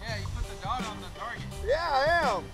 Yeah, you put the dot on the target. Yeah, I am.